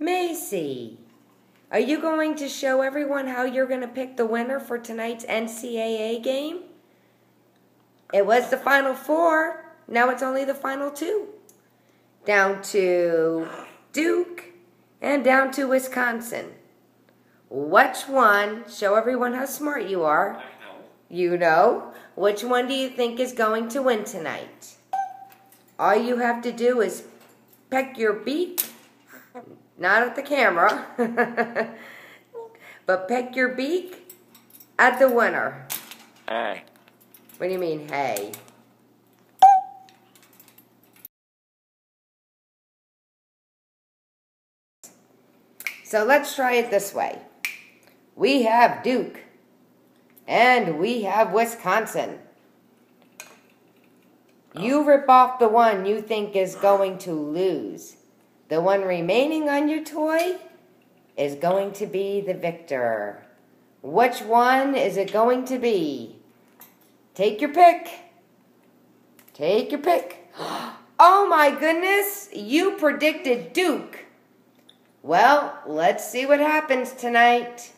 Macy, are you going to show everyone how you're going to pick the winner for tonight's NCAA game? It was the final four. Now it's only the final two. Down to Duke and down to Wisconsin. Which one, show everyone how smart you are. You know. Which one do you think is going to win tonight? All you have to do is peck your beak, not at the camera, but peck your beak at the winner. Hey. What do you mean, hey? So let's try it this way. We have Duke. And we have Wisconsin. You rip off the one you think is going to lose. The one remaining on your toy is going to be the victor. Which one is it going to be? Take your pick. Take your pick. Oh my goodness, you predicted Duke. Well, let's see what happens tonight.